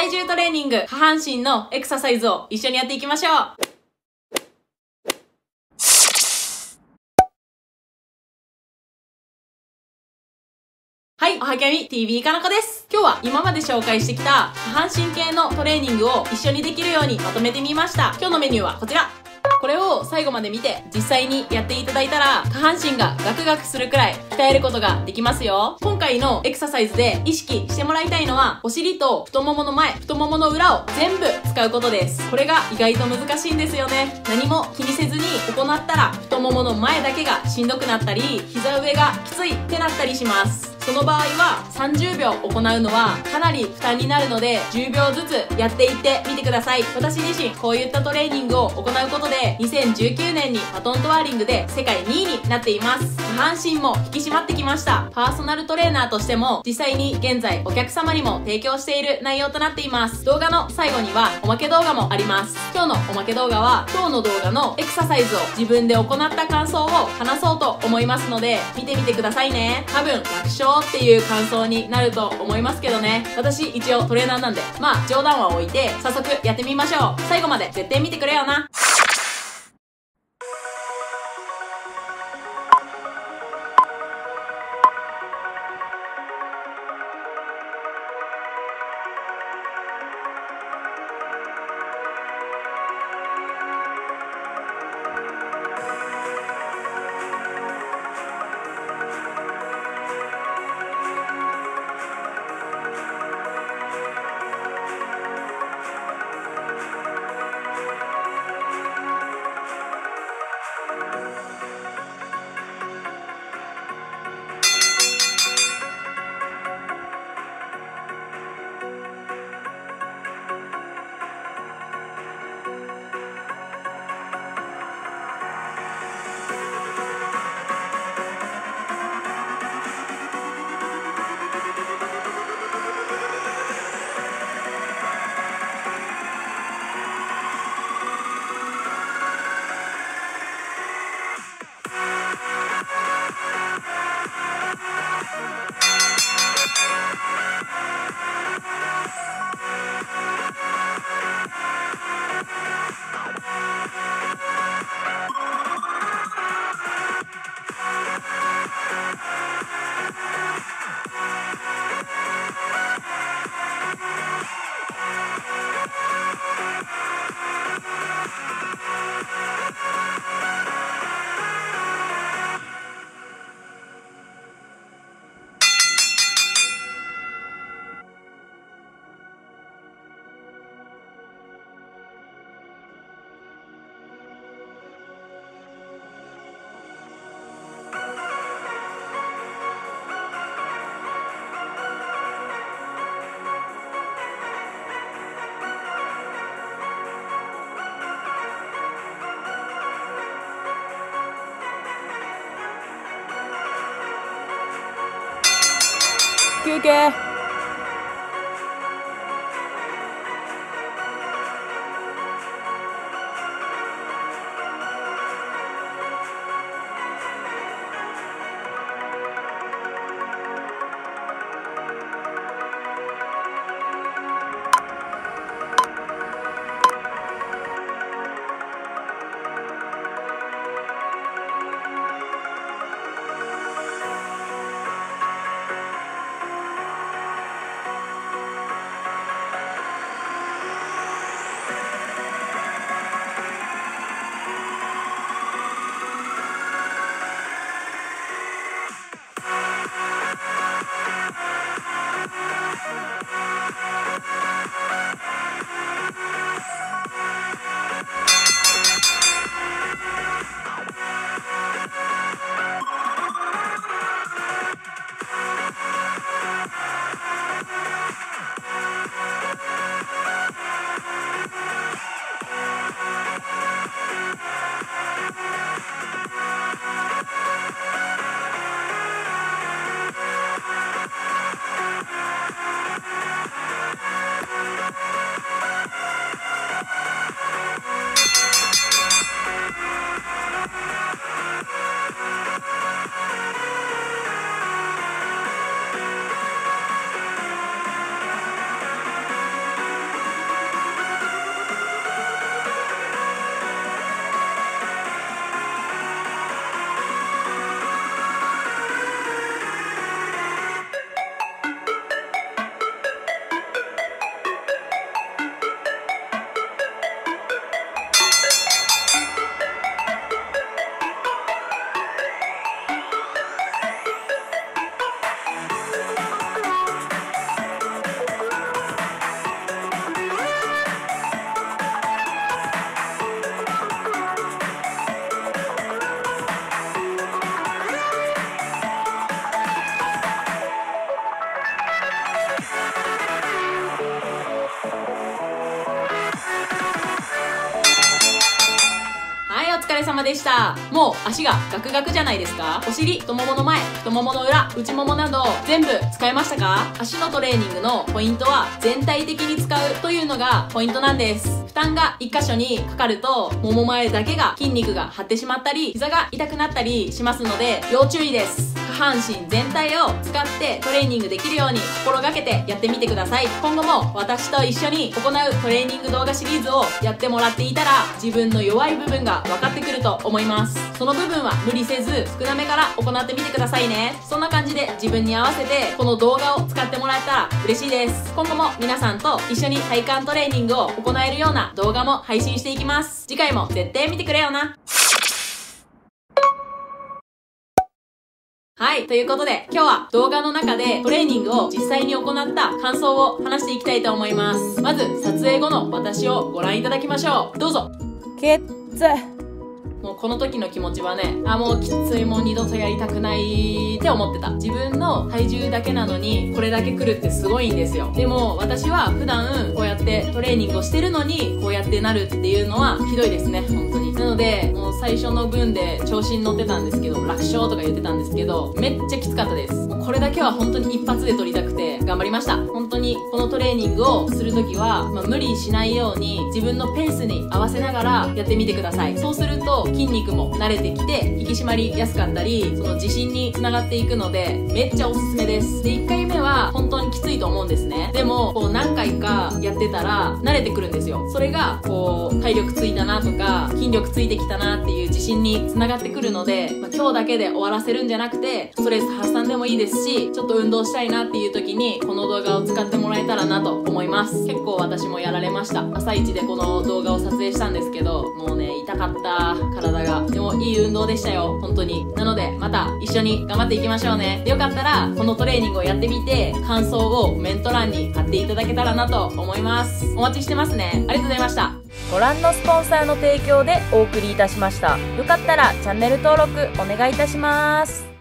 体重トレーニング、下半身のエクササイズを一緒にやっていきましょう。はい、おはぎゃみ TV かなこです。今日は今まで紹介してきた下半身系のトレーニングを一緒にできるようにまとめてみました。今日のメニューはこちら。これを最後まで見て実際にやっていただいたら下半身がガクガクするくらい鍛えることができますよ。今回のエクササイズで意識してもらいたいのはお尻と太ももの前太ももの裏を全部使うことです。これが意外と難しいんですよね。何も気にせずに行ったら太ももの前だけがしんどくなったり膝上がきついってなったりします。その場合は30秒行うのはかなり負担になるので10秒ずつやっていってみてください。私自身こういったトレーニングを行うことで2019年にバトントワーリングで世界2位になっています。下半身も引き締まってきました。パーソナルトレーナーとしても実際に現在お客様にも提供している内容となっています。動画の最後にはおまけ動画もあります。今日のおまけ動画は今日の動画のエクササイズを自分で行った感想を話そうと思いますので見てみてくださいね。多分楽勝っていう感想になると思いますけどね。私一応トレーナーなんで。まあ冗談は置いて早速やってみましょう。最後まで絶対見てくれよな。Google. でした。もう足がガクガクじゃないですか。お尻太ももの前太ももの裏内ももなど全部使えましたか？足のトレーニングのポイントは全体的に使うというのがポイントなんです。負担が1箇所にかかるともも前だけが筋肉が張ってしまったり膝が痛くなったりしますので要注意です。半身全体を使ってトレーニングできるように心がけてやってみてください。今後も私と一緒に行うトレーニング動画シリーズをやってもらっていたら自分の弱い部分が分かってくると思います。その部分は無理せず少なめから行ってみてくださいね。そんな感じで自分に合わせてこの動画を使ってもらえたら嬉しいです。今後も皆さんと一緒に体幹トレーニングを行えるような動画も配信していきます。次回も絶対見てくれよな。はい。ということで、今日は動画の中でトレーニングを実際に行った感想を話していきたいと思います。まず、撮影後の私をご覧いただきましょう。どうぞ。けっつ。もうこの時の気持ちはね、あ、もうきつい、もう二度とやりたくないって思ってた。自分の体重だけなのに、これだけ来るってすごいんですよ。でも、私は普段こうやってトレーニングをしてるのに、こうやってなるっていうのはひどいですね、本当に。なので、もう最初の分で調子に乗ってたんですけど、楽勝とか言ってたんですけど、めっちゃきつかったです。もうこれだけは本当に一発で撮りたくて、頑張りました。本当にこのトレーニングをするときは、まあ、無理しないように、自分のペースに合わせながらやってみてください。そうすると、筋肉も慣れてきて引き締まりやすかったりその自信につながっていくのでめっちゃおすすめです。で1回目は本当にきついと思うんですね。でもこう何回かやってたら慣れてくるんですよ。それがこう体力ついたなとか筋力ついてきたなっていう自信につながってくるので、まあ、今日だけで終わらせるんじゃなくてストレス発散でもいいですしちょっと運動したいなっていう時にこの動画を使ってもらえたらなと思います。結構私もやられました。朝一でこの動画を撮影したんですけどもうね痛かった体が。でもいい運動でしたよ。本当に。なのでまた一緒に頑張っていきましょうね。よかったらこのトレーニングをやってみて感想をコメント欄に貼っていただけたらなと思います。お待ちしてますね。ありがとうございました。ご覧のスポンサーの提供でお送りいたしました。よかったらチャンネル登録お願いいたします。